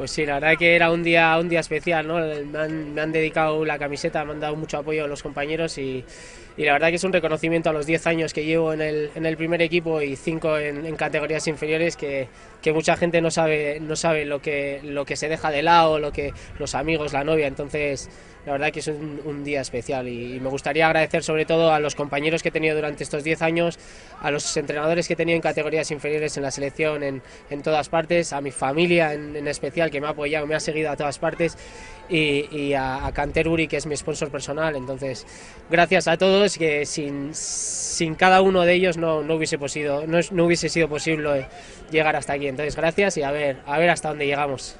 Pues sí, la verdad que era un día, un día especial, ¿no? Me han, dedicado la camiseta, me han dado mucho apoyo los compañeros y, la verdad que es un reconocimiento a los 10 años que llevo en el, en el primer equipo y 5 en, en, categorías inferiores que, que, mucha gente no sabe, no sabe lo, que, lo que se deja de lado, lo que los amigos, la novia, entonces la verdad que es un, día especial y, me gustaría agradecer sobre todo a los compañeros que he tenido durante estos 10 años, a los entrenadores que he tenido en categorías inferiores en la selección, en, en todas partes, a mi familia en, especial que me ha apoyado, me ha seguido a todas partes y, y a, a Canterbury que es mi sponsor personal, entonces gracias a todos que sin, sin cada uno de ellos no, no, hubiese posido, no, no hubiese sido posible llegar hasta aquí. Entonces, gracias y a ver, a ver hasta dónde llegamos.